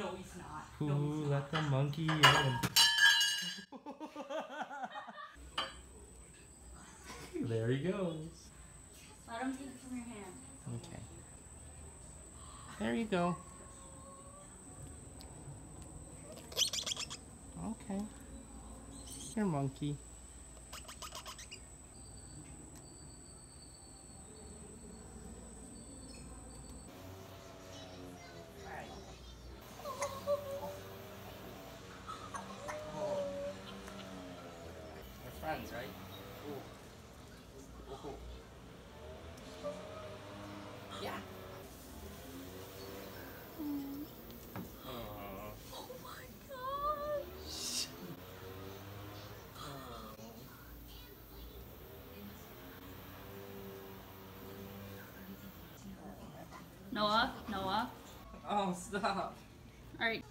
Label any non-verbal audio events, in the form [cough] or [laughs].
let the monkey in. [laughs] there he goes. Let him take it from your hand. Okay. There you go. Okay. Here, monkey. We're right? Ooh. Ooh. Yeah. Oh my gosh. Noah, Noah. Oh, stop. All right,